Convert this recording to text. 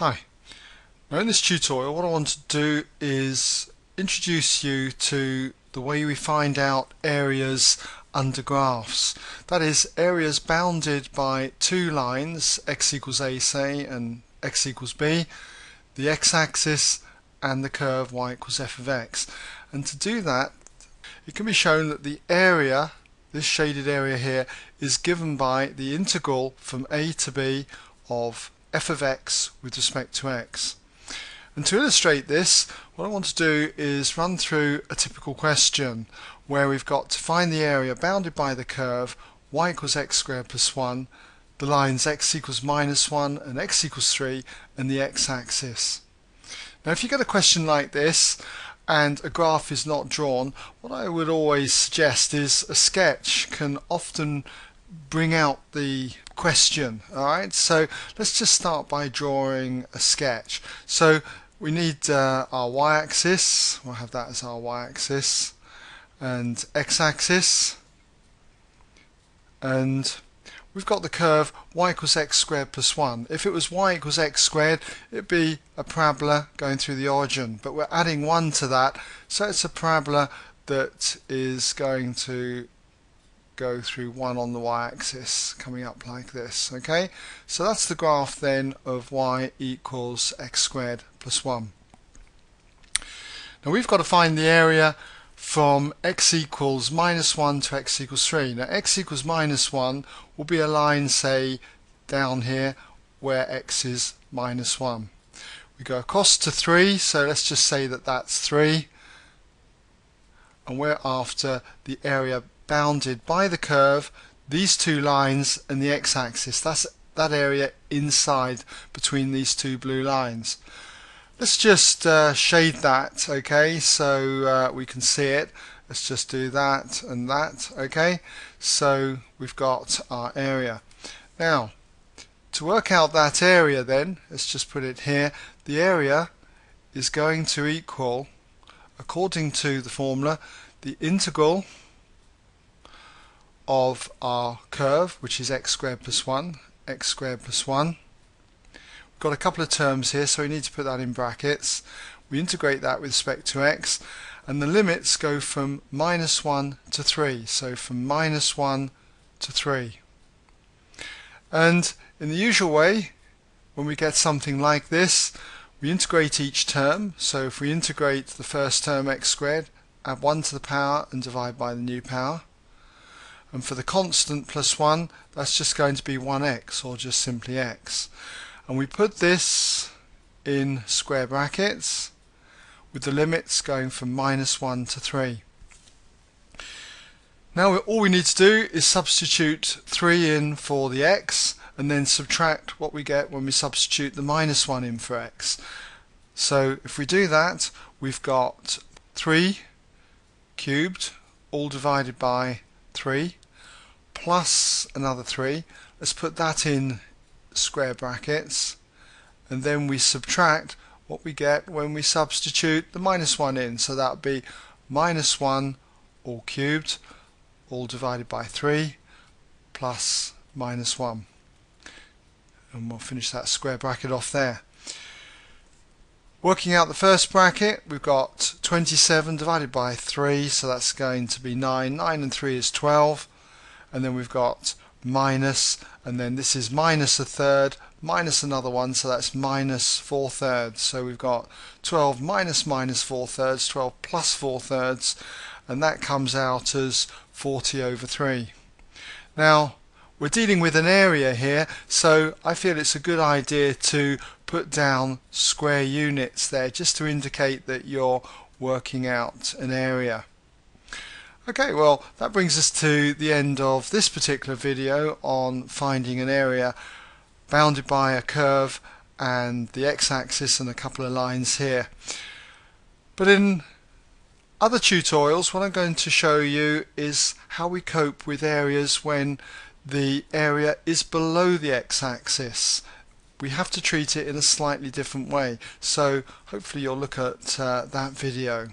Hi. Now in this tutorial what I want to do is introduce you to the way we find out areas under graphs. That is areas bounded by two lines x equals a say and x equals b, the x-axis and the curve y equals f of x. And to do that it can be shown that the area, this shaded area here, is given by the integral from a to b of f of x with respect to x. And to illustrate this, what I want to do is run through a typical question where we've got to find the area bounded by the curve y equals x squared plus 1, the lines x equals minus 1 and x equals 3, and the x-axis. Now if you get a question like this, and a graph is not drawn, what I would always suggest is a sketch can often bring out the question. Alright, so let's just start by drawing a sketch. So we need uh, our y-axis, we'll have that as our y-axis, and x-axis, and we've got the curve y equals x squared plus 1. If it was y equals x squared, it'd be a parabola going through the origin, but we're adding 1 to that, so it's a parabola that is going to go through one on the y-axis coming up like this okay? So that's the graph then of y equals x squared plus 1 now we've got to find the area from x equals minus 1 to x equals 3 now x equals minus 1 will be a line say down here where x is minus 1 we go across to 3 so let's just say that that's 3 and we're after the area bounded by the curve, these two lines and the x-axis. That's that area inside between these two blue lines. Let's just uh, shade that, okay, so uh, we can see it. Let's just do that and that, okay. So we've got our area. Now, to work out that area then, let's just put it here, the area is going to equal, according to the formula, the integral of our curve, which is x squared plus 1, x squared plus 1. We've got a couple of terms here, so we need to put that in brackets. We integrate that with respect to x, and the limits go from minus 1 to 3, so from minus 1 to 3. And in the usual way, when we get something like this, we integrate each term. So if we integrate the first term x squared, add 1 to the power and divide by the new power and for the constant plus 1 that's just going to be 1x or just simply x. And we put this in square brackets with the limits going from minus 1 to 3 now all we need to do is substitute 3 in for the x and then subtract what we get when we substitute the minus 1 in for x. So if we do that we've got 3 cubed all divided by 3 plus another 3. Let's put that in square brackets and then we subtract what we get when we substitute the minus 1 in. So that would be minus 1 all cubed all divided by 3 plus minus 1. And we'll finish that square bracket off there. Working out the first bracket, we've got 27 divided by 3, so that's going to be 9. 9 and 3 is 12 and then we've got minus and then this is minus a third minus another one so that's minus four thirds. So we've got 12 minus minus four thirds 12 plus four thirds and that comes out as 40 over 3 now we're dealing with an area here so I feel it's a good idea to put down square units there just to indicate that you're working out an area Okay, well that brings us to the end of this particular video on finding an area bounded by a curve and the x-axis and a couple of lines here. But in other tutorials what I'm going to show you is how we cope with areas when the area is below the x-axis. We have to treat it in a slightly different way so hopefully you'll look at uh, that video.